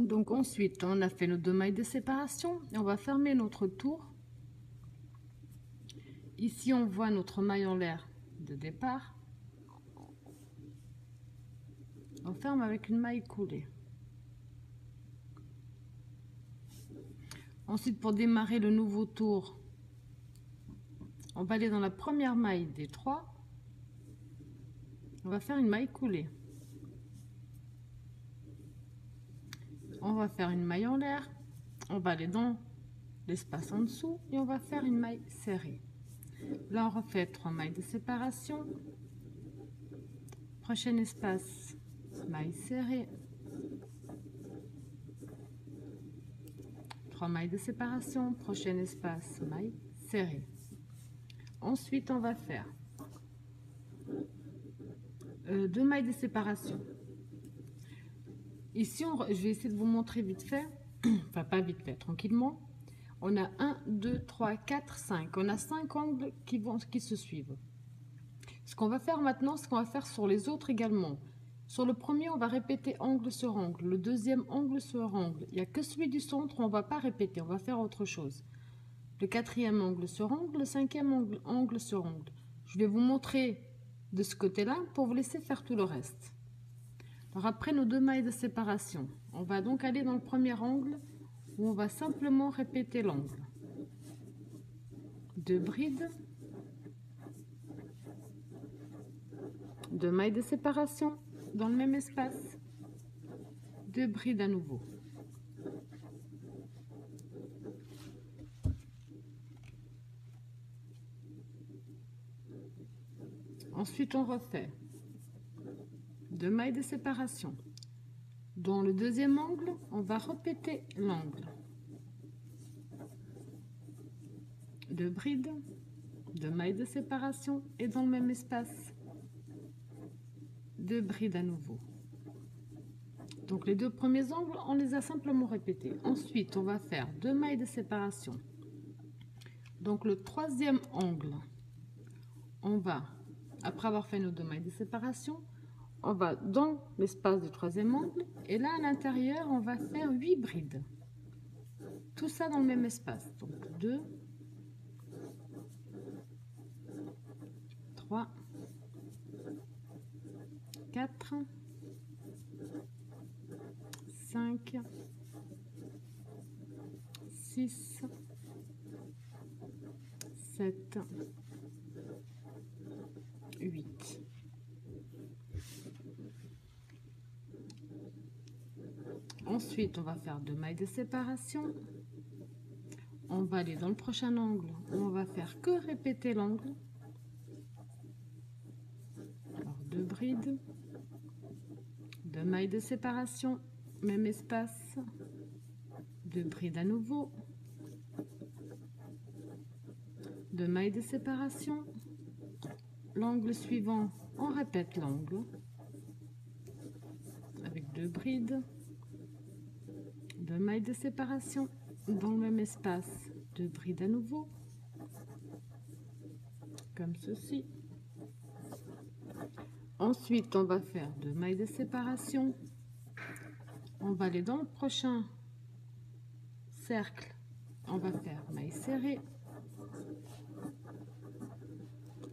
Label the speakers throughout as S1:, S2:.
S1: Donc ensuite, on a fait nos deux mailles de séparation et on va fermer notre tour. Ici, on voit notre maille en l'air de départ. On ferme avec une maille coulée. Ensuite, pour démarrer le nouveau tour, on va aller dans la première maille des trois. On va faire une maille coulée. On va faire une maille en l'air. On va aller dans l'espace en dessous et on va faire une maille serrée. Là, on refait trois mailles de séparation. Prochain espace, maille serrée. mailles de séparation, prochain espace, maille serrée. Ensuite, on va faire euh, deux mailles de séparation. Ici, on, je vais essayer de vous montrer vite fait, enfin pas vite fait, tranquillement. On a 1, 2, 3, 4, 5. On a 5 angles qui, vont, qui se suivent. Ce qu'on va faire maintenant, ce qu'on va faire sur les autres également. Sur le premier, on va répéter angle sur angle. Le deuxième, angle sur angle. Il n'y a que celui du centre, on ne va pas répéter, on va faire autre chose. Le quatrième, angle sur angle. Le cinquième, angle, angle sur angle. Je vais vous montrer de ce côté-là pour vous laisser faire tout le reste. Alors après nos deux mailles de séparation, on va donc aller dans le premier angle où on va simplement répéter l'angle. Deux brides. Deux mailles de séparation dans le même espace, deux brides à nouveau. Ensuite, on refait deux mailles de séparation. Dans le deuxième angle, on va répéter l'angle. Deux brides, deux mailles de séparation et dans le même espace, deux brides à nouveau. Donc les deux premiers angles, on les a simplement répétés. Ensuite, on va faire deux mailles de séparation. Donc le troisième angle, on va, après avoir fait nos deux mailles de séparation, on va dans l'espace du troisième angle et là à l'intérieur, on va faire huit brides. Tout ça dans le même espace. Donc 2, 3, 4, 5, 6, 7, 8. On va faire deux mailles de séparation. On va aller dans le prochain angle. On va faire que répéter l'angle. Alors, deux brides deux mailles de séparation, même espace, deux brides à nouveau, deux mailles de séparation, l'angle suivant, on répète l'angle avec deux brides, deux mailles de séparation, dans le même espace, deux brides à nouveau, comme ceci. Ensuite, on va faire deux mailles de séparation. On va aller dans le prochain cercle. On va faire maille serrée.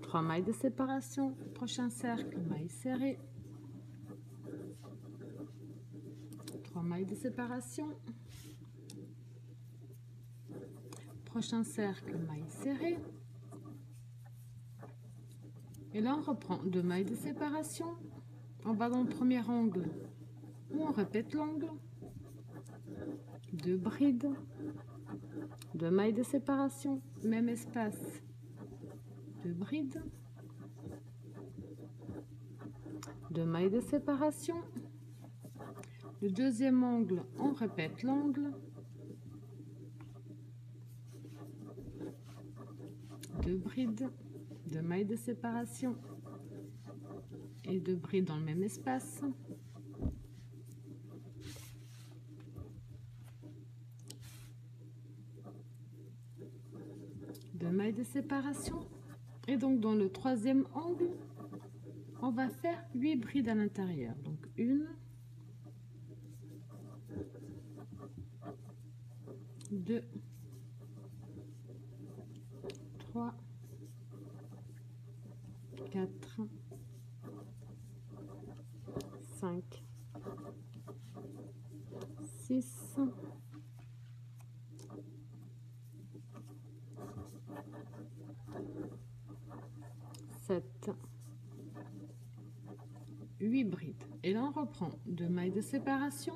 S1: Trois mailles de séparation. Prochain cercle, maille serrée. Trois mailles de séparation. Prochain cercle, maille serrée. Et là, on reprend deux mailles de séparation. On va dans le premier angle où on répète l'angle. Deux brides. Deux mailles de séparation. Même espace. Deux brides. Deux mailles de séparation. Le deuxième angle, on répète l'angle. Deux brides de mailles de séparation et de brides dans le même espace. de mailles de séparation et donc dans le troisième angle on va faire 8 brides à l'intérieur donc une 2, 3, 4, 5, 6, 7, 8 brides. Et là, on reprend deux mailles séparation.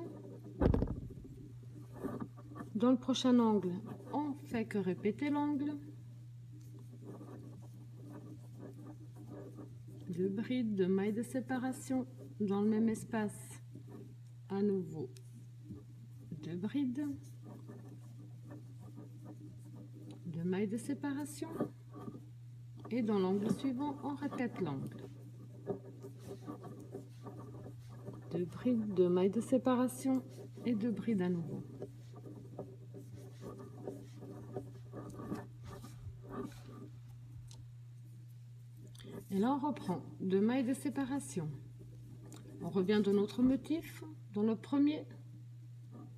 S1: Dans le prochain angle, on fait que répéter l'angle. Deux brides, de mailles de séparation dans le même espace. À nouveau, deux brides. Deux mailles de séparation. Et dans l'angle suivant, on répète l'angle. Deux brides, de mailles de séparation et deux brides à nouveau. Et là, on reprend deux mailles de séparation. On revient de notre motif. Dans le premier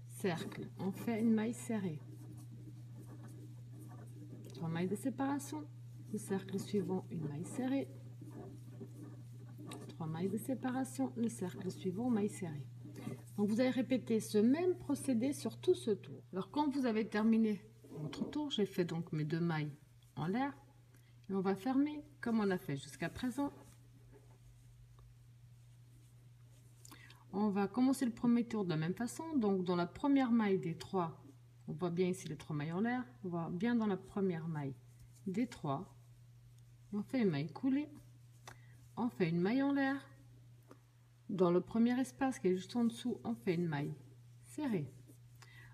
S1: cercle, on fait une maille serrée. Trois mailles de séparation. Le cercle suivant, une maille serrée. Trois mailles de séparation. Le cercle suivant, maille serrée. Donc, vous allez répéter ce même procédé sur tout ce tour. Alors, quand vous avez terminé votre tour, j'ai fait donc mes deux mailles en l'air. Et on va fermer comme on a fait jusqu'à présent. On va commencer le premier tour de la même façon. Donc, dans la première maille des trois, on voit bien ici les trois mailles en l'air. On voit bien dans la première maille des trois. On fait une maille coulée. On fait une maille en l'air. Dans le premier espace qui est juste en dessous, on fait une maille serrée.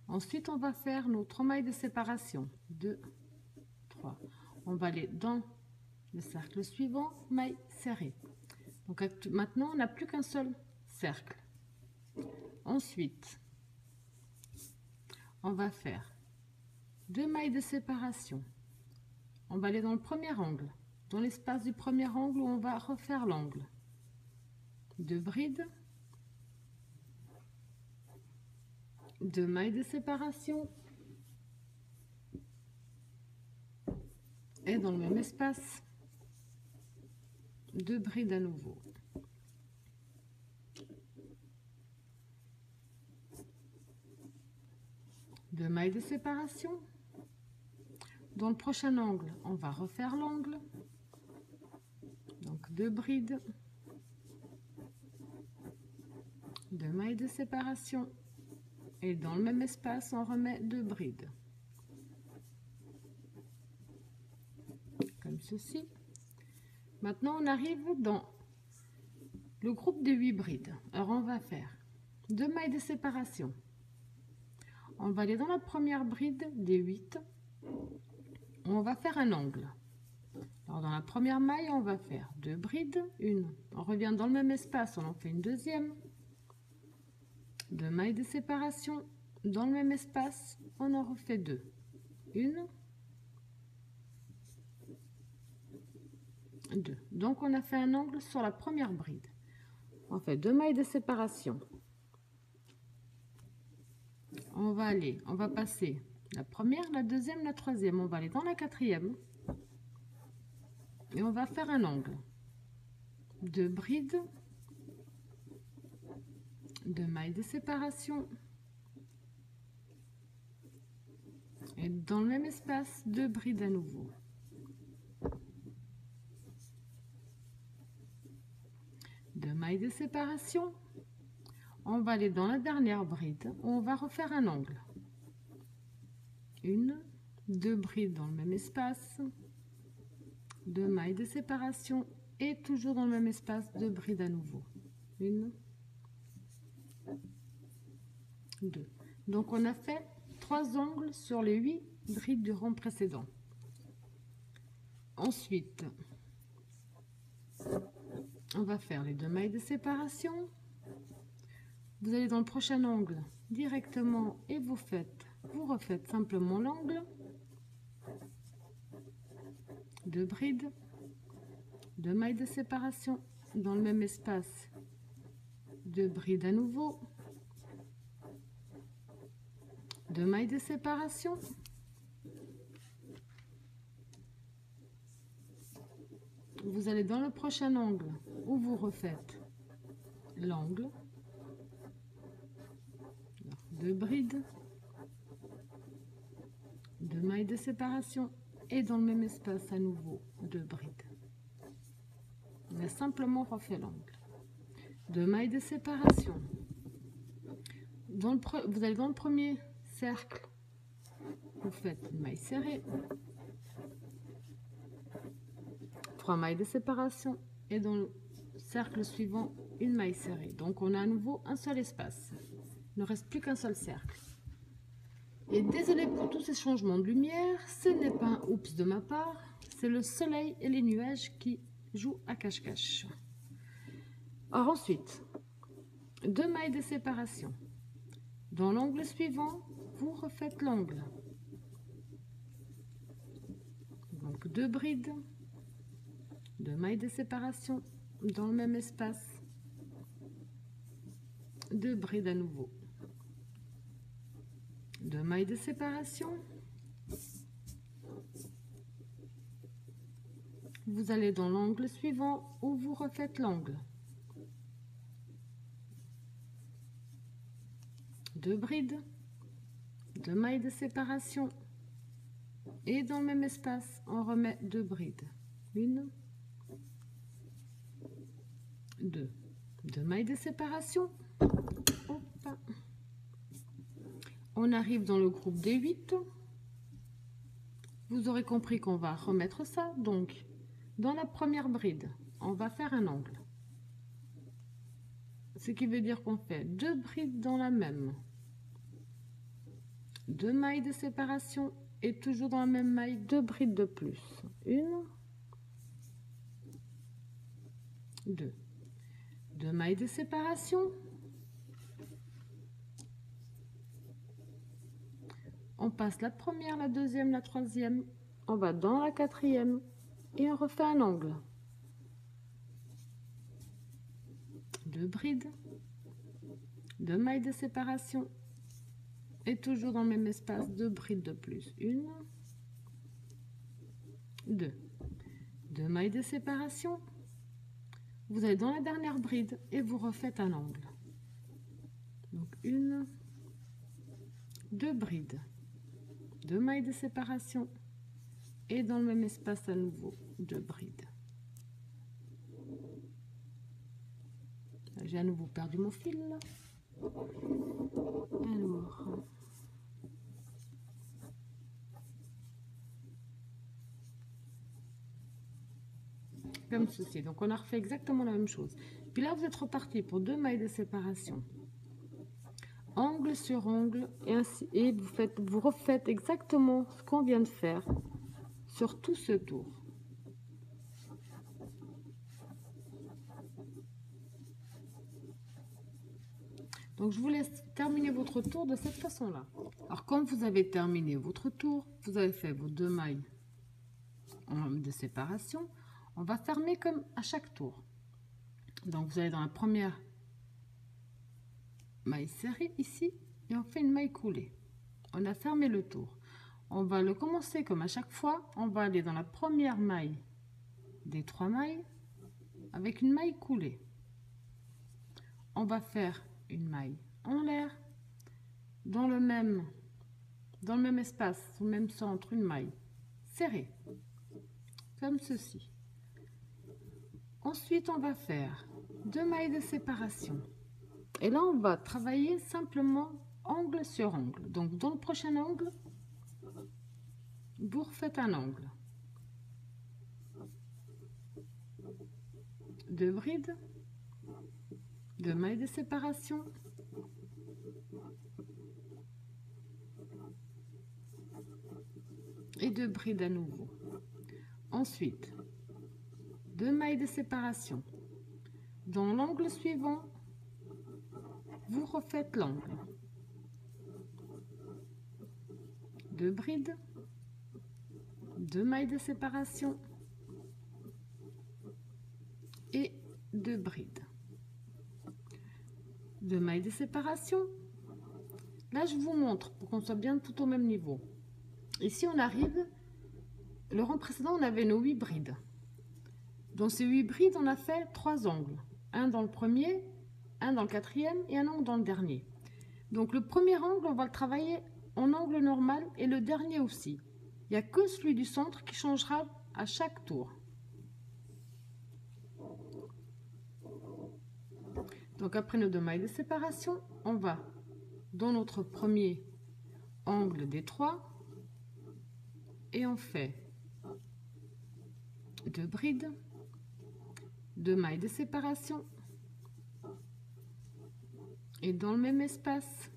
S1: Ensuite, on va faire nos trois mailles de séparation. 2, 3. On va aller dans le cercle suivant, maille serrée. Donc maintenant, on n'a plus qu'un seul cercle. Ensuite, on va faire deux mailles de séparation. On va aller dans le premier angle, dans l'espace du premier angle on va refaire l'angle. Deux brides, deux mailles de séparation et dans le même espace, deux brides à nouveau. Deux mailles de séparation. Dans le prochain angle, on va refaire l'angle. Donc deux brides. Deux mailles de séparation. Et dans le même espace, on remet deux brides. Comme ceci. Maintenant, on arrive dans le groupe de 8 brides. Alors, on va faire deux mailles de séparation. On va aller dans la première bride des 8. On va faire un angle. Alors, dans la première maille, on va faire deux brides, une. On revient dans le même espace, on en fait une deuxième. Deux mailles de séparation. Dans le même espace, on en refait deux. Une, Donc, on a fait un angle sur la première bride. On fait deux mailles de séparation. On va aller, on va passer la première, la deuxième, la troisième. On va aller dans la quatrième. Et on va faire un angle. Deux brides. Deux mailles de séparation. Et dans le même espace, deux brides à nouveau. deux mailles de séparation on va aller dans la dernière bride on va refaire un angle une deux brides dans le même espace deux mailles de séparation et toujours dans le même espace deux brides à nouveau. Une. Deux. Donc on a fait trois angles sur les huit brides du rang précédent. Ensuite on va faire les deux mailles de séparation. Vous allez dans le prochain angle directement et vous faites vous refaites simplement l'angle deux brides deux mailles de séparation dans le même espace deux brides à nouveau deux mailles de séparation. Vous allez dans le prochain angle où vous refaites l'angle deux brides deux mailles de séparation et dans le même espace à nouveau deux brides. On a simplement refait l'angle. Deux mailles de séparation. Dans le vous allez dans le premier cercle. Vous faites une maille serrée. Trois mailles de séparation. Et dans le cercle suivant une maille serrée. Donc on a à nouveau un seul espace. Il ne reste plus qu'un seul cercle et désolé pour tous ces changements de lumière, ce n'est pas un oups de ma part, c'est le soleil et les nuages qui jouent à cache-cache. Alors ensuite, deux mailles de séparation. Dans l'angle suivant, vous refaites l'angle. Donc deux brides, deux mailles de séparation dans le même espace, deux brides à nouveau deux mailles de séparation. Vous allez dans l'angle suivant où vous refaites l'angle. Deux brides, deux mailles de séparation et dans le même espace, on remet deux brides. Une, deux, deux mailles de séparation on arrive dans le groupe des 8 vous aurez compris qu'on va remettre ça. Donc dans la première bride on va faire un angle. Ce qui veut dire qu'on fait deux brides dans la même. Deux mailles de séparation et toujours dans la même maille deux brides de plus. Une. Deux. Deux mailles de séparation on passe la première, la deuxième, la troisième, on va dans la quatrième et on refait un angle. Deux brides, deux mailles de séparation et toujours dans le même espace, deux brides de plus. Une, deux, deux mailles de séparation. Vous allez dans la dernière bride et vous refaites un angle. Donc une, deux brides deux mailles de séparation et dans le même espace à nouveau deux brides j'ai à nouveau perdu mon fil comme ceci. Donc on a refait exactement la même chose. Puis là vous êtes reparti pour deux mailles de séparation angle sur angle et ainsi et vous faites vous refaites exactement ce qu'on vient de faire sur tout ce tour. Donc je vous laisse terminer votre tour de cette façon là alors quand vous avez terminé votre tour vous avez fait vos deux mailles de séparation on va fermer comme à chaque tour. Donc vous allez dans la première maille serrée ici et on fait une maille coulée. On a fermé le tour. On va le commencer comme à chaque fois. On va aller dans la première maille des trois mailles avec une maille coulée. On va faire une maille en l'air dans le même dans le même espace au même centre une maille serrée comme ceci. Ensuite on va faire deux mailles de séparation et là, on va travailler simplement angle sur angle. Donc, dans le prochain angle, vous refaites un angle. Deux brides, deux mailles de séparation, et deux brides à nouveau. Ensuite, deux mailles de séparation. Dans l'angle suivant, vous refaites l'angle. Deux brides, deux mailles de séparation et deux brides. Deux mailles de séparation, Là, je vous montre pour qu'on soit bien tout au même niveau. Ici, on arrive, le rang précédent, on avait nos huit brides. Dans ces huit brides, on a fait trois angles. Un dans le premier, un dans le quatrième et un angle dans le dernier. Donc le premier angle, on va le travailler en angle normal et le dernier aussi. Il n'y a que celui du centre qui changera à chaque tour. Donc après nos deux mailles de séparation, on va dans notre premier angle des trois et on fait deux brides, deux mailles de séparation et dans le même espace,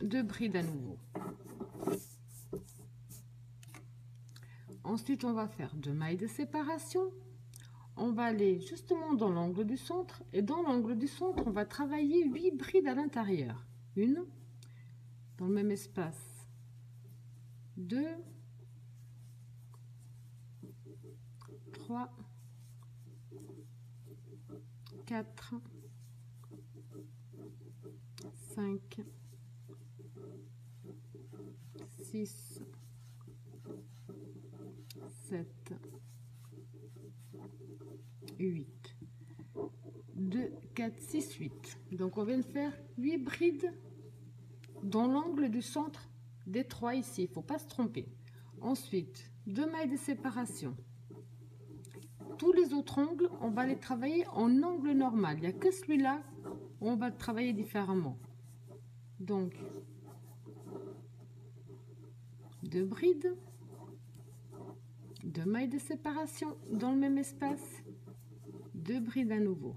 S1: deux brides à nouveau. Ensuite, on va faire deux mailles de séparation. On va aller justement dans l'angle du centre. Et dans l'angle du centre, on va travailler huit brides à l'intérieur. Une, dans le même espace. Deux, trois, quatre, 5, 6, 7, 8, 2, 4, 6, 8. Donc on vient de faire 8 brides dans l'angle du centre des trois ici. Il ne faut pas se tromper. Ensuite, deux mailles de séparation. Tous les autres angles, on va les travailler en angle normal. Il n'y a que celui-là, on va travailler différemment. Donc, deux brides, deux mailles de séparation dans le même espace, deux brides à nouveau,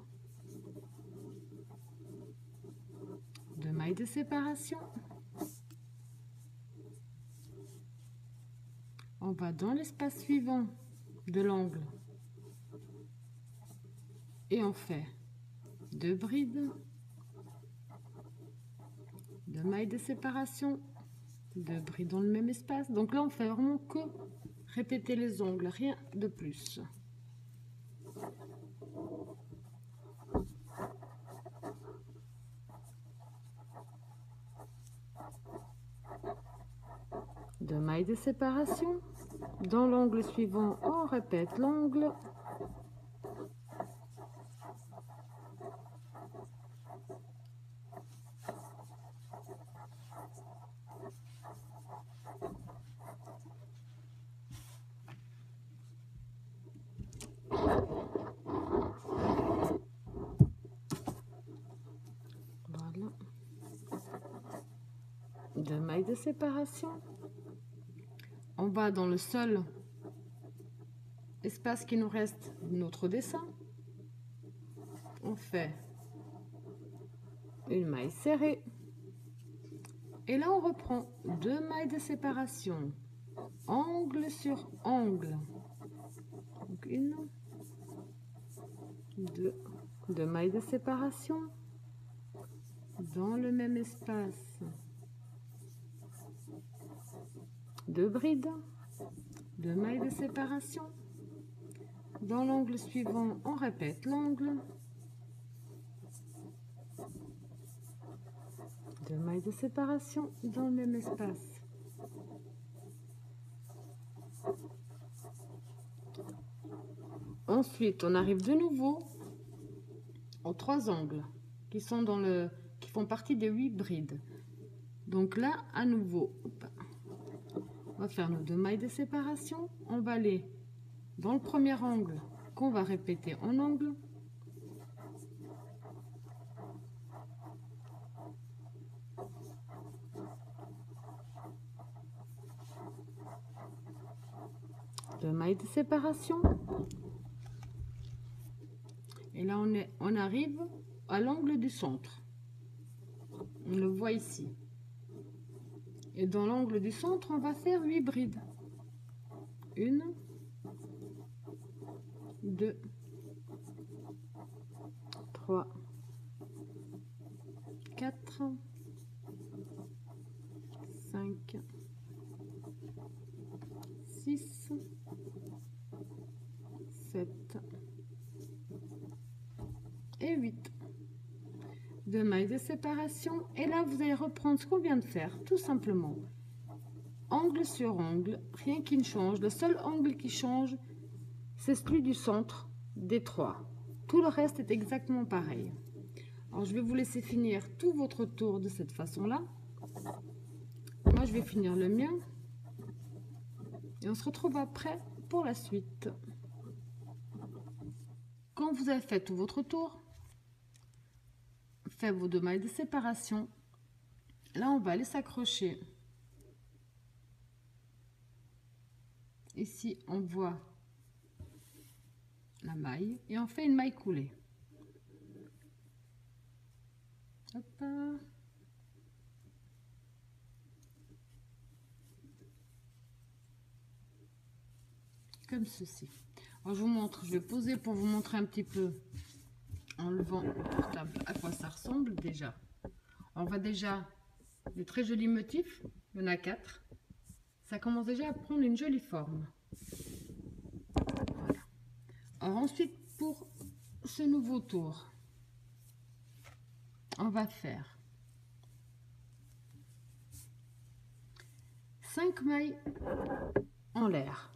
S1: deux mailles de séparation. On va dans l'espace suivant de l'angle et on fait deux brides deux mailles de séparation, deux brides dans le même espace. Donc là, on fait vraiment que répéter les ongles, rien de plus. Deux mailles de séparation. Dans l'angle suivant, on répète l'angle. De séparation. On va dans le seul espace qui nous reste notre dessin. On fait une maille serrée. Et là, on reprend deux mailles de séparation, angle sur angle. Donc une, deux, deux mailles de séparation dans le même espace. Deux brides, deux mailles de séparation. Dans l'angle suivant, on répète l'angle. Deux mailles de séparation dans le même espace. Ensuite, on arrive de nouveau aux trois angles qui sont dans le qui font partie des huit brides. Donc là, à nouveau, on va faire nos deux mailles de séparation. On va aller dans le premier angle qu'on va répéter en angle. Deux mailles de séparation. Et là, on, est, on arrive à l'angle du centre. On le voit ici. Et dans l'angle du centre, on va faire 8 brides. 1, 2, 3, 4, mailles de séparation. Et là vous allez reprendre ce qu'on vient de faire tout simplement. Angle sur angle rien qui ne change. Le seul angle qui change c'est celui du centre des trois. Tout le reste est exactement pareil. Alors je vais vous laisser finir tout votre tour de cette façon là moi je vais finir le mien. Et on se retrouve après pour la suite. Quand vous avez fait tout votre tour fait vos deux mailles de séparation. Là on va aller s'accrocher. Ici on voit la maille et on fait une maille coulée. Comme ceci. Je vous montre je vais poser pour vous montrer un petit peu enlevant le portable à quoi ça ressemble déjà? On voit déjà des très jolis motifs, il y en a quatre. Ça commence déjà à prendre une jolie forme. Voilà. Alors ensuite, pour ce nouveau tour, on va faire 5 mailles en l'air.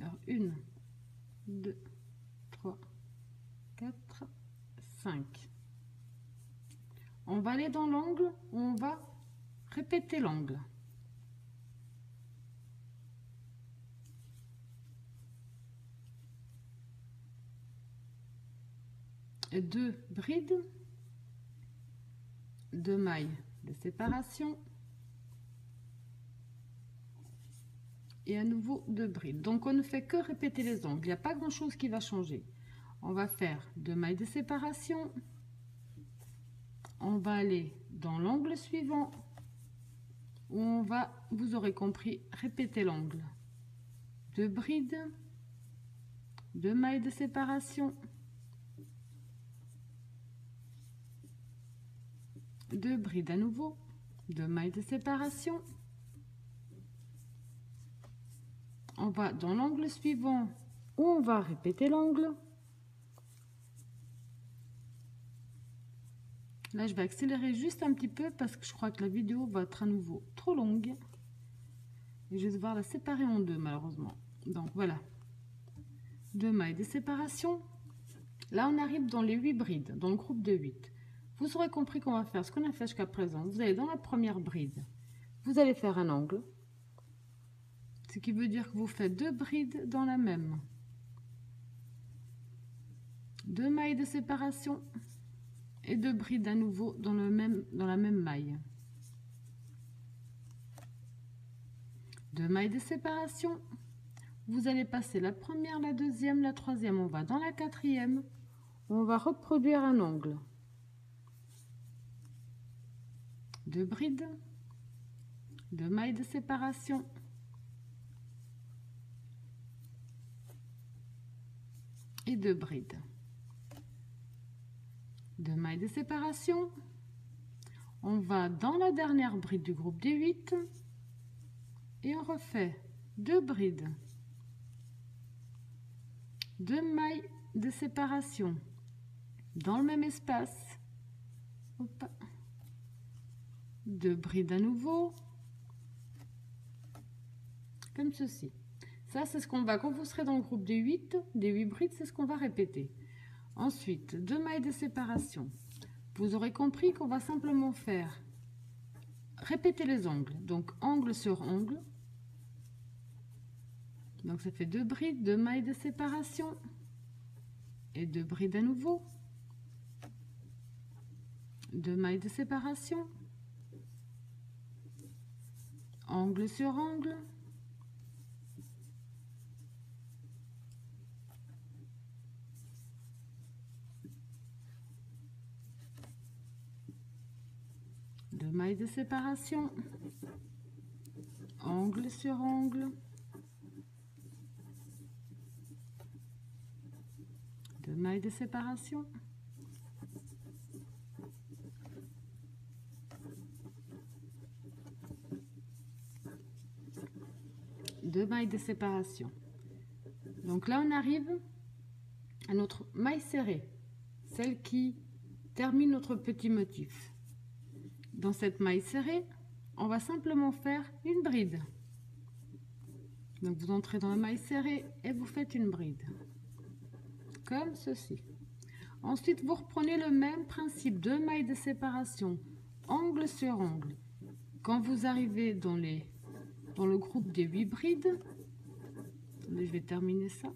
S1: Alors 1, 2, 5. On va aller dans l'angle, on va répéter l'angle. Deux brides, deux mailles de séparation et à nouveau deux brides. Donc on ne fait que répéter les angles, il n'y a pas grand chose qui va changer on va faire deux mailles de séparation. On va aller dans l'angle suivant où on va vous aurez compris répéter l'angle. Deux brides deux mailles de séparation deux brides à nouveau deux mailles de séparation. On va dans l'angle suivant où on va répéter l'angle Là, je vais accélérer juste un petit peu parce que je crois que la vidéo va être à nouveau trop longue. Et je vais devoir la séparer en deux, malheureusement. Donc, voilà. Deux mailles de séparation. Là, on arrive dans les huit brides, dans le groupe de 8. Vous aurez compris qu'on va faire ce qu'on a fait jusqu'à présent. Vous allez dans la première bride. Vous allez faire un angle. Ce qui veut dire que vous faites deux brides dans la même. Deux mailles de séparation et deux brides à nouveau dans, le même, dans la même maille. Deux mailles de séparation. Vous allez passer la première, la deuxième, la troisième. On va dans la quatrième. On va reproduire un angle. Deux brides. Deux mailles de séparation. Et deux brides deux mailles de séparation. On va dans la dernière bride du groupe des 8 et on refait deux brides, deux mailles de séparation dans le même espace. Deux brides à nouveau, comme ceci. Ça, c'est ce qu'on va, quand vous serez dans le groupe des 8, des 8 brides, c'est ce qu'on va répéter. Ensuite, deux mailles de séparation. Vous aurez compris qu'on va simplement faire répéter les angles. Donc, angle sur angle. Donc, ça fait deux brides, deux mailles de séparation. Et deux brides à nouveau. Deux mailles de séparation. Angle sur angle. mailles de séparation, angle sur angle, deux mailles de séparation, deux mailles de séparation. Donc là, on arrive à notre maille serrée, celle qui termine notre petit motif. Dans cette maille serrée, on va simplement faire une bride. Donc vous entrez dans la maille serrée et vous faites une bride. Comme ceci. Ensuite, vous reprenez le même principe, de mailles de séparation, angle sur angle. Quand vous arrivez dans, dans le groupe des 8 brides, je vais terminer ça.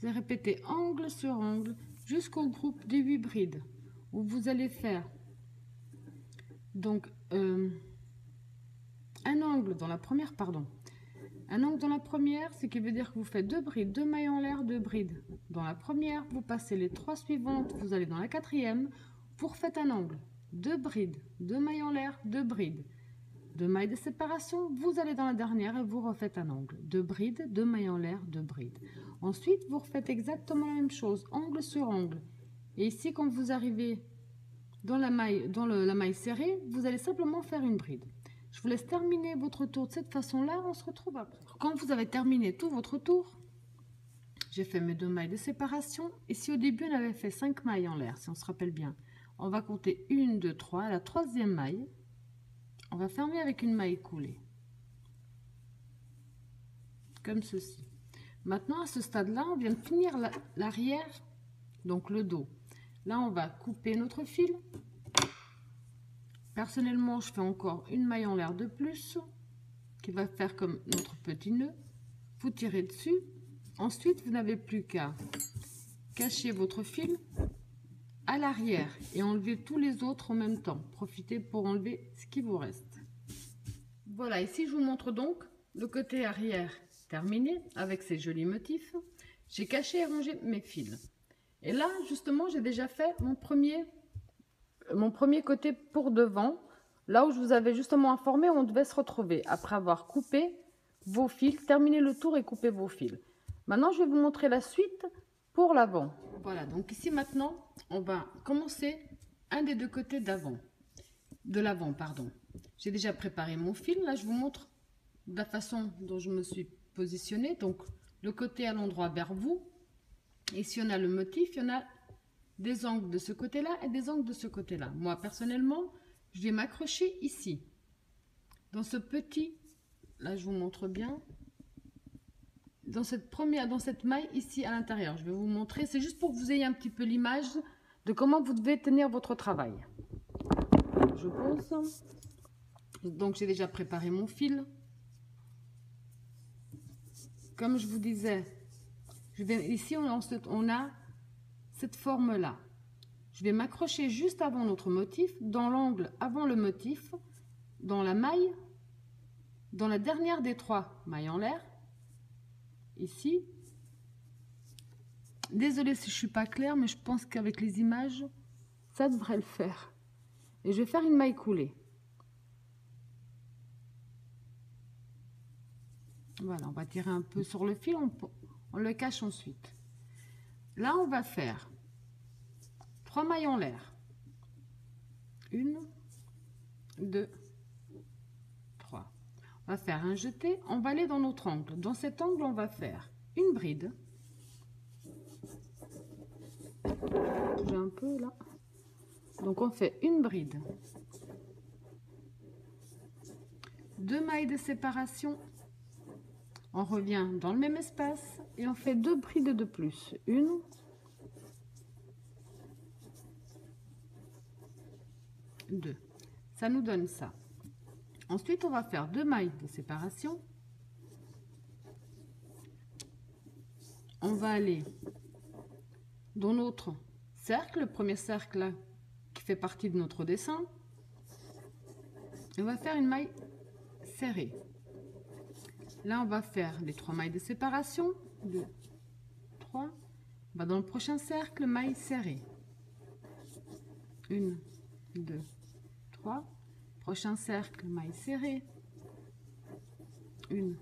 S1: Vous allez répéter angle sur angle jusqu'au groupe des 8 brides où vous allez faire donc euh, un angle dans la première, pardon, un angle dans la première, ce qui veut dire que vous faites deux brides, deux mailles en l'air, deux brides. Dans la première, vous passez les trois suivantes, vous allez dans la quatrième, vous refaites un angle, deux brides, deux mailles en l'air, deux brides. Deux mailles de séparation, vous allez dans la dernière et vous refaites un angle. Deux brides, deux mailles en l'air, deux brides. Ensuite, vous refaites exactement la même chose, angle sur angle. Et ici, quand vous arrivez dans la maille, dans la maille serrée, vous allez simplement faire une bride. Je vous laisse terminer votre tour de cette façon-là, on se retrouve après. Quand vous avez terminé tout votre tour, j'ai fait mes deux mailles de séparation. Et si au début, on avait fait 5 mailles en l'air, si on se rappelle bien, on va compter 1, 2, 3. La troisième maille, on va fermer avec une maille coulée. Comme ceci. Maintenant, à ce stade-là, on vient de finir l'arrière, donc le dos. Là, on va couper notre fil. Personnellement, je fais encore une maille en l'air de plus, qui va faire comme notre petit nœud. Vous tirez dessus. Ensuite, vous n'avez plus qu'à cacher votre fil à l'arrière et enlever tous les autres en même temps. Profitez pour enlever ce qui vous reste. Voilà, ici je vous montre donc le côté arrière terminé avec ces jolis motifs. J'ai caché et rangé mes fils. Et là, justement, j'ai déjà fait mon premier, mon premier côté pour devant, là où je vous avais justement informé, on devait se retrouver après avoir coupé vos fils, terminé le tour et coupé vos fils. Maintenant, je vais vous montrer la suite pour l'avant. Voilà, donc ici maintenant, on va commencer un des deux côtés d'avant, de l'avant, pardon. J'ai déjà préparé mon fil, là je vous montre la façon dont je me suis positionnée. Donc, le côté à l'endroit vers vous. Et si on a le motif, il y en a des angles de ce côté-là et des angles de ce côté-là. Moi, personnellement, je vais m'accrocher ici. Dans ce petit, là je vous montre bien, dans cette première, dans cette maille ici à l'intérieur. Je vais vous montrer, c'est juste pour que vous ayez un petit peu l'image de comment vous devez tenir votre travail. Je pose. Donc j'ai déjà préparé mon fil. Comme je vous disais, je vais, ici on, on a cette forme-là. Je vais m'accrocher juste avant notre motif, dans l'angle avant le motif, dans la maille, dans la dernière des trois mailles en l'air, ici. Désolée si je suis pas claire, mais je pense qu'avec les images, ça devrait le faire. Et je vais faire une maille coulée. Voilà, on va tirer un peu sur le fil, on, le cache ensuite. Là, on va faire trois mailles en l'air. Une, deux. On va faire un jeté, on va aller dans notre angle. Dans cet angle, on va faire une bride. J'ai un peu là. Donc on fait une bride. Deux mailles de séparation on revient dans le même espace et on fait deux brides de plus. Une. Deux. Ça nous donne ça. Ensuite, on va faire deux mailles de séparation. On va aller dans notre cercle, le premier cercle qui fait partie de notre dessin. on va faire une maille serrée. Là, on va faire les trois mailles de séparation. 2, 3. On va dans le prochain cercle, maille serrée. 1, 2, 3. Prochain cercle, maille serrée. 1,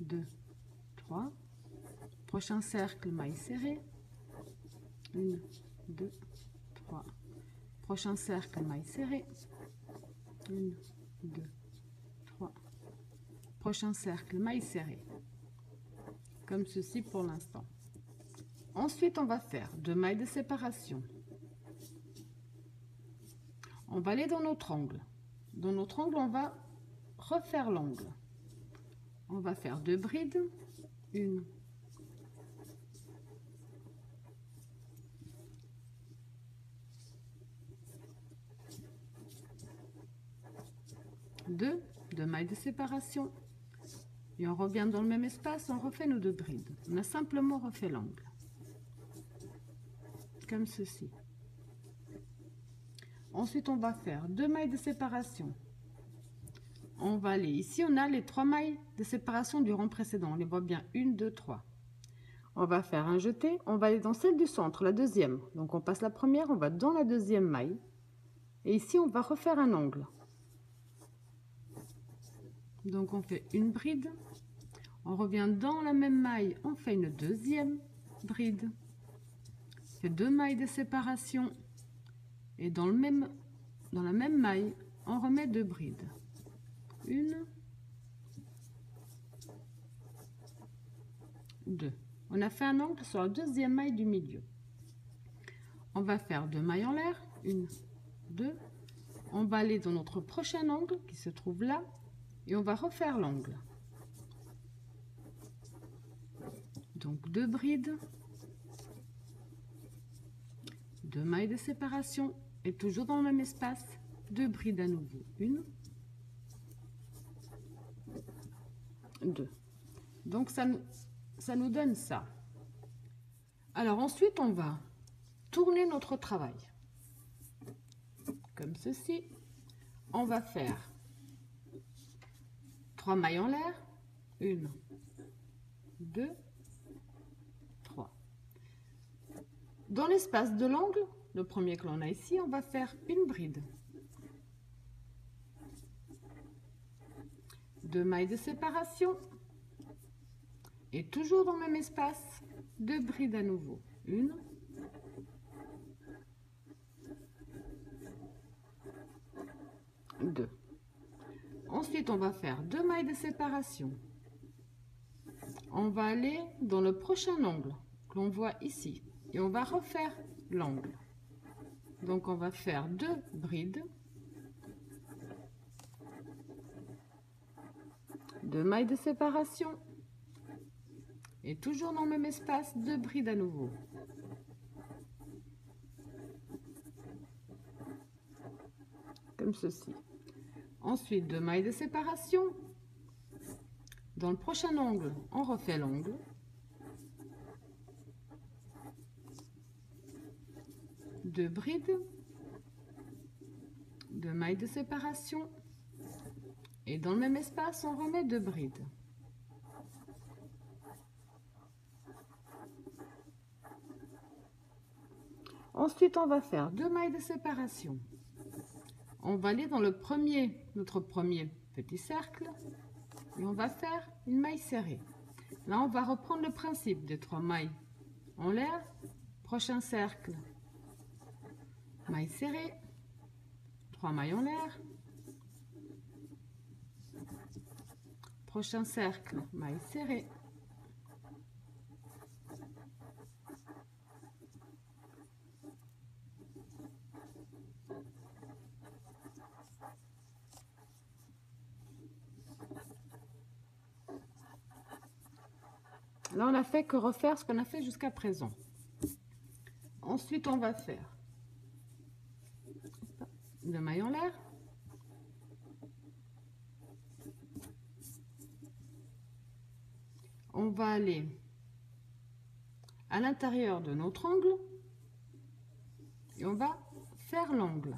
S1: 2, 3. Prochain cercle, maille serrée. 1, 2, 3. Prochain cercle, maille serrée. 1, 2, Prochain cercle, maille serrée. Comme ceci pour l'instant. Ensuite, on va faire deux mailles de séparation. On va aller dans notre angle. Dans notre angle, on va refaire l'angle. On va faire deux brides, une, deux, deux mailles de séparation. Et on revient dans le même espace, on refait nos deux brides. On a simplement refait l'angle. Comme ceci. Ensuite, on va faire deux mailles de séparation. On va aller ici, on a les trois mailles de séparation du rang précédent. On les voit bien, une, deux, trois. On va faire un jeté, on va aller dans celle du centre, la deuxième. Donc on passe la première, on va dans la deuxième maille. Et ici, on va refaire un angle. Donc on fait une bride, on revient dans la même maille, on fait une deuxième bride, fait deux mailles de séparation et dans, le même, dans la même maille, on remet deux brides. Une, deux. On a fait un angle sur la deuxième maille du milieu. On va faire deux mailles en l'air, une, deux. On va aller dans notre prochain angle qui se trouve là et on va refaire l'angle. Donc deux brides, deux mailles de séparation et toujours dans le même espace, deux brides à nouveau. Une, deux. Donc ça, nous donne ça. Alors ensuite, on va tourner notre travail. Comme ceci. On va faire Trois mailles en l'air. Une, deux, trois. Dans l'espace de l'angle, le premier que l'on a ici, on va faire une bride. Deux mailles de séparation. Et toujours dans le même espace, deux brides à nouveau. Une, deux. Ensuite, on va faire deux mailles de séparation. On va aller dans le prochain angle que l'on voit ici. Et on va refaire l'angle. Donc, on va faire deux brides. Deux mailles de séparation. Et toujours dans le même espace, deux brides à nouveau. Comme ceci. Ensuite, deux mailles de séparation. Dans le prochain angle, on refait l'angle. Deux brides. Deux mailles de séparation. Et dans le même espace, on remet deux brides. Ensuite, on va faire deux mailles de séparation on va aller dans le premier, notre premier petit cercle et on va faire une maille serrée. Là, on va reprendre le principe des trois mailles en l'air, prochain cercle, maille serrée, trois mailles en l'air, prochain cercle, maille serrée, Là, on a fait que refaire ce qu'on a fait jusqu'à présent. Ensuite, on va faire le maille en l'air. On va aller à l'intérieur de notre angle et on va faire l'angle.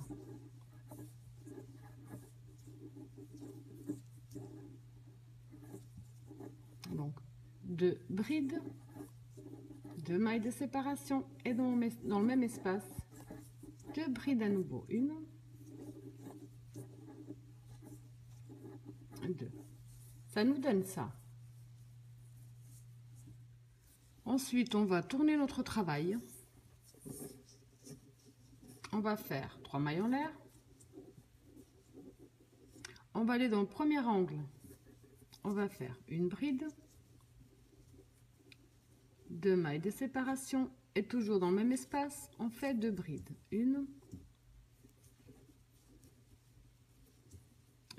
S1: Donc, deux brides, deux mailles de séparation et dans le même espace, deux brides à nouveau, une, deux. Ça nous donne ça. Ensuite, on va tourner notre travail. On va faire trois mailles en l'air. On va aller dans le premier angle. On va faire une bride, deux mailles de séparation Et toujours dans le même espace, on fait deux brides. Une,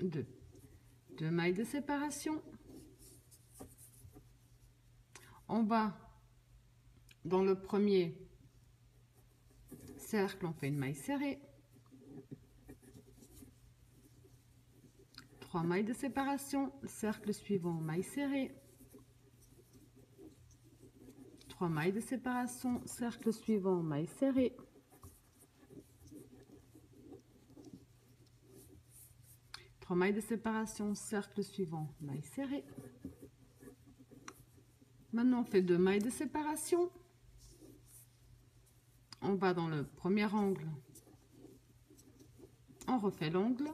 S1: deux. Deux mailles de séparation. On va dans le premier cercle, on fait une maille serrée. Trois mailles de séparation, cercle suivant, maille serrée. Trois mailles de séparation, cercle suivant, maille serrée. Trois mailles de séparation, cercle suivant, maille serrée. Maintenant, on fait deux mailles de séparation. On va dans le premier angle. On refait l'angle.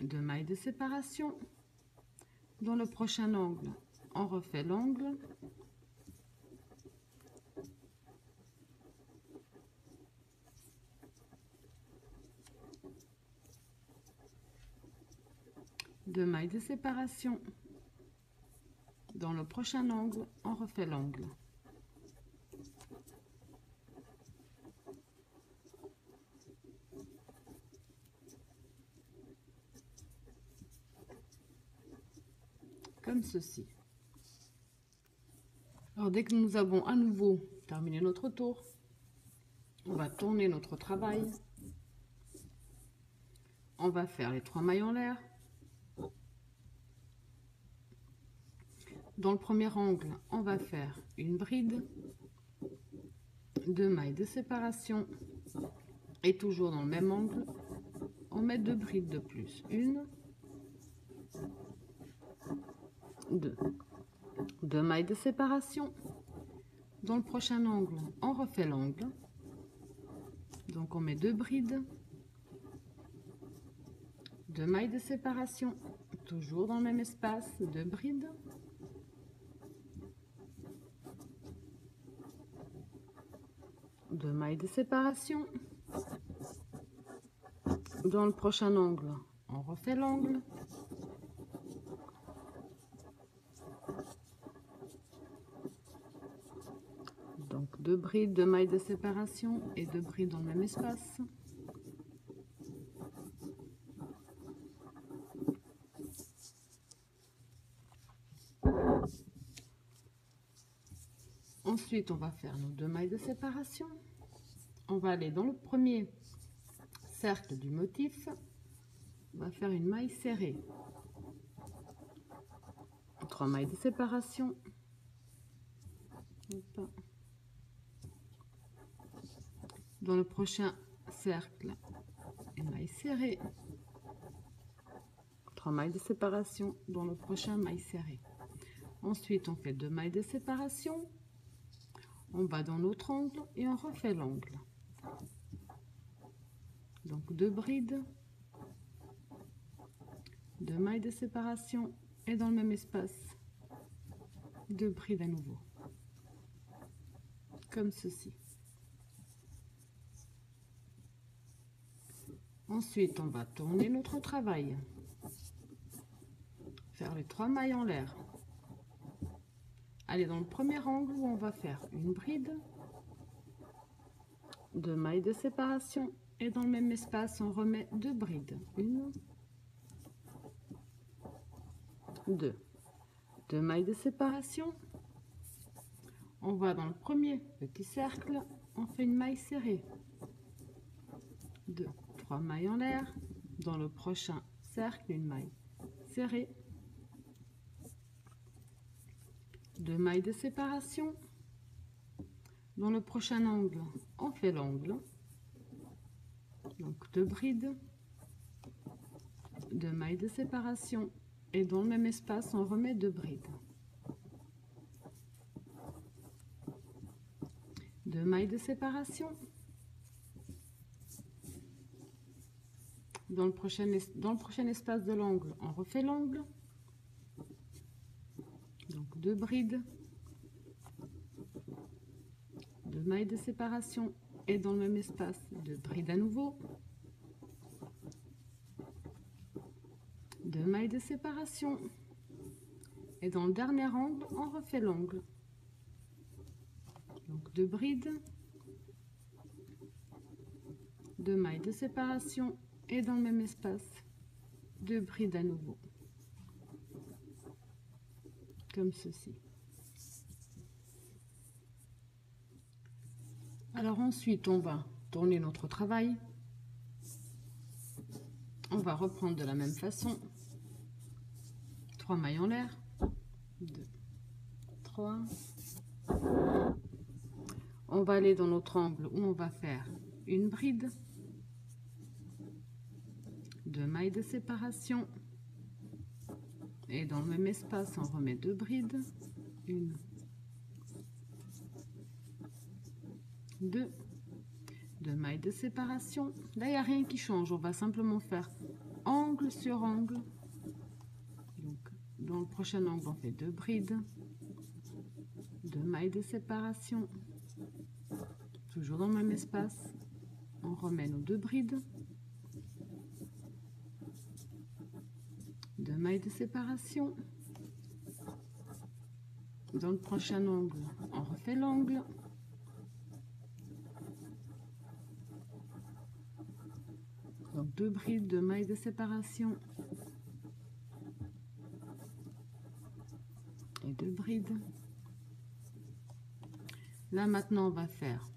S1: Deux mailles de séparation. Dans le prochain angle, on refait l'angle. Deux mailles de séparation. Dans le prochain angle, on refait l'angle. Comme ceci. Dès que nous avons à nouveau terminé notre tour, on va tourner notre travail. On va faire les trois mailles en l'air. Dans le premier angle, on va faire une bride, deux mailles de séparation et toujours dans le même angle, on met deux brides de plus. Une, deux. Deux mailles de séparation. Dans le prochain angle, on refait l'angle. Donc on met deux brides. Deux mailles de séparation. Toujours dans le même espace, deux brides. Deux mailles de séparation. Dans le prochain angle, on refait l'angle. Donc deux brides, deux mailles de séparation et deux brides dans le même espace. Ensuite, on va faire nos deux mailles de séparation. On va aller dans le premier cercle du motif. On va faire une maille serrée. Trois mailles de séparation. Dans le prochain cercle, une maille serrée. Trois mailles de séparation dans le prochain maille serrée. Ensuite, on fait deux mailles de séparation on va dans notre angle et on refait l'angle. Donc deux brides, deux mailles de séparation et dans le même espace, deux brides à nouveau, comme ceci. Ensuite, on va tourner notre travail, faire les trois mailles en l'air. Allez dans le premier angle on va faire une bride, deux mailles de séparation et dans le même espace on remet deux brides. Une, deux, deux mailles de séparation. On va dans le premier petit cercle, on fait une maille serrée. Deux, trois mailles en l'air. Dans le prochain cercle, une maille serrée deux mailles de séparation. Dans le prochain angle, on fait l'angle. Donc deux brides, deux mailles de séparation et dans le même espace, on remet deux brides. Deux mailles de séparation. Dans le prochain, dans le prochain espace de l'angle, on refait l'angle. Deux brides, deux mailles de séparation. Et dans le même espace, deux brides à nouveau. deux mailles de séparation. Et dans le dernier angle on refait l'angle. Donc deux brides. Deux mailles de séparation et dans le même espace deux brides à nouveau comme ceci. Alors ensuite on va tourner notre travail. On va reprendre de la même façon. 3 mailles en l'air. 2 3 on va aller dans notre angle où on va faire une bride deux mailles de séparation. Et dans le même espace on remet deux brides. Une deux deux mailles de séparation. Là il n'y a rien qui change. On va simplement faire angle sur angle. Donc dans le prochain angle on fait deux brides deux mailles de séparation. Toujours dans le même espace. On remet nos deux brides deux mailles de séparation. Dans le prochain angle on refait l'angle. Donc deux brides de mailles de séparation. Et deux brides. Là maintenant on va faire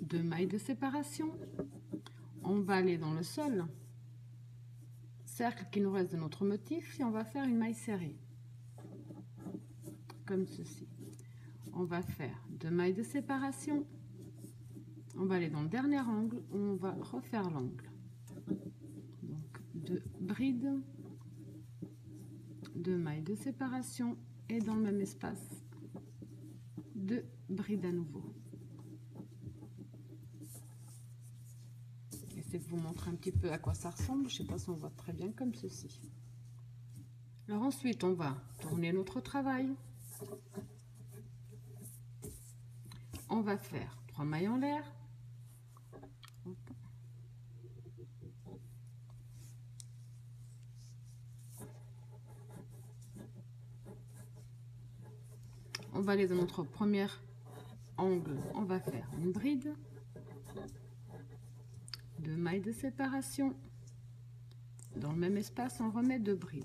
S1: deux mailles de séparation. On va aller dans le sol cercle qui nous reste de notre motif et on va faire une maille serrée comme ceci. On va faire deux mailles de séparation. On va aller dans le dernier angle où on va refaire l'angle. Donc deux brides deux mailles de séparation et dans le même espace deux brides à nouveau vous montrer un petit peu à quoi ça ressemble. Je sais pas si on voit très bien comme ceci. Alors ensuite, on va tourner notre travail. On va faire trois mailles en l'air. On va aller dans notre premier angle, on va faire une bride deux mailles de séparation. Dans le même espace on remet deux brides.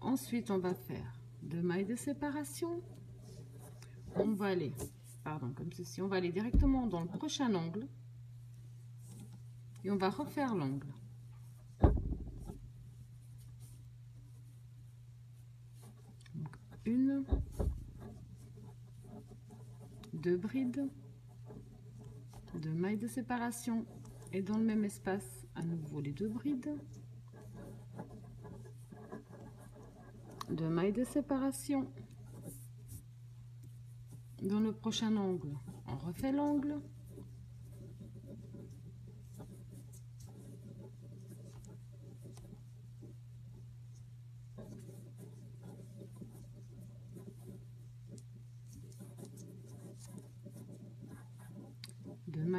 S1: Ensuite on va faire deux mailles de séparation. On va aller pardon comme ceci on va aller directement dans le prochain angle et on va refaire l'angle. Une deux brides, deux mailles de séparation et dans le même espace à nouveau les deux brides, deux mailles de séparation. Dans le prochain angle, on refait l'angle.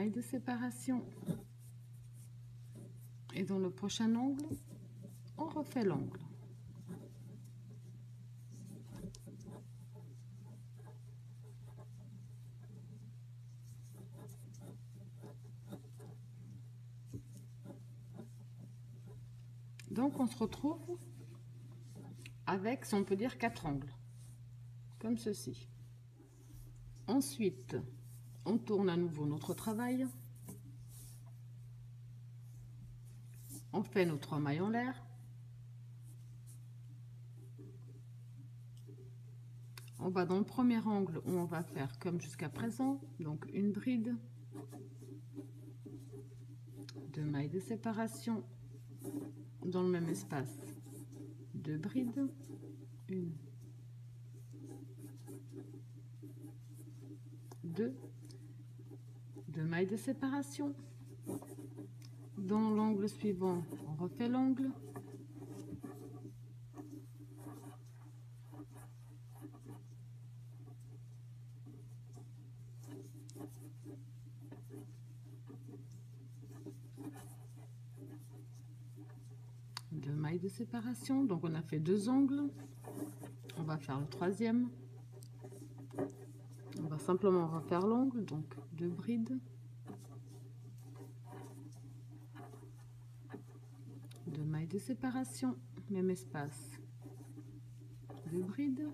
S1: de et dans le prochain angle on refait l'angle. Donc on se retrouve avec si on peut dire quatre angles comme ceci. Ensuite on tourne à nouveau notre travail. On fait nos trois mailles en l'air. On va dans le premier angle où on va faire comme jusqu'à présent, donc une bride, deux mailles de séparation dans le même espace, deux brides, une, deux, deux mailles de séparation dans l'angle suivant. On refait l'angle. Deux mailles de séparation. Donc on a fait deux angles. On va faire le troisième. On va simplement refaire l'angle. Donc deux brides de séparation même espace deux brides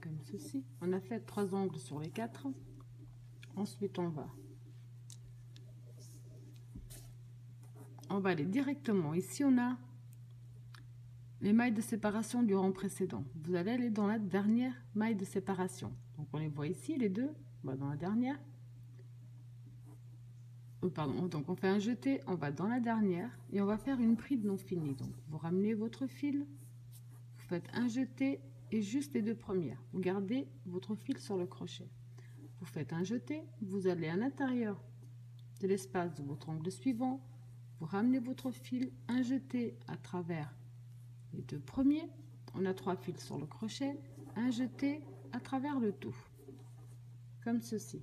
S1: comme ceci on a fait trois angles sur les quatre ensuite on va on va aller directement. Ici, on a les mailles de séparation du rang précédent. Vous allez aller dans la dernière maille de séparation. Donc, on les voit ici, les deux. On va dans la dernière. Donc on fait un jeté, on va dans la dernière et on va faire une bride non finie. Donc, vous ramenez votre fil, vous faites un jeté et juste les deux premières. Vous gardez votre fil sur le crochet. Vous faites un jeté, vous allez à l'intérieur de l'espace de votre angle suivant, vous ramenez votre fil, un jeté à travers les deux premiers. On a trois fils sur le crochet, un jeté à travers le tout, comme ceci.